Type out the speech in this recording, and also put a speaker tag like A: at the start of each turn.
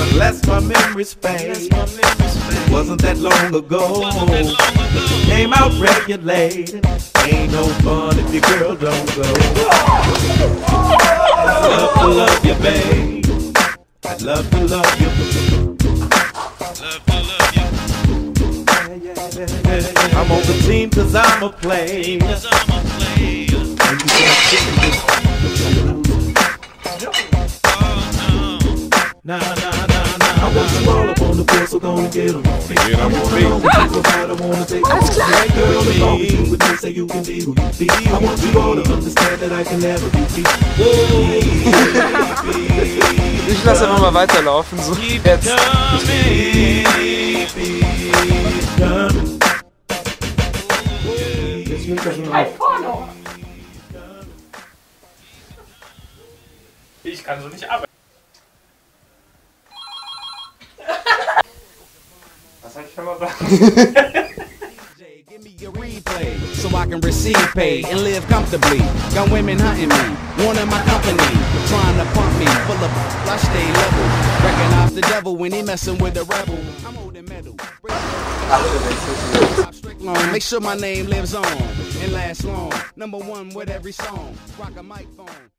A: Unless my memory's fade. Wasn't that long ago. Came out regulated. Ain't no fun if your girl don't go. I'd love to love you, babe. I'd love to love you. I'm on the team cause I'm a player. I want you all up on the floor, so gonna get 'em.
B: Get 'em
A: I
B: on
A: wanna
B: me.
A: know what you about, I wanna take klar. Right girl, long as you with me, say you can be who you be. I want you all to understand that I can never be beat.
C: Ich lasse einfach mal weiterlaufen. So. Jetzt.
A: Jetzt nimmt er schon auf.
D: Ich kann so nicht arbeiten.
E: Give me replay so I can receive pay and live comfortably. Got women hunting me, wanting my company, trying to pump me full of I stay level. Recognize the devil when he messing with the rebel. I'm holding metal. Make sure my name lives on and lasts long. Number one with every song. Rock a microphone.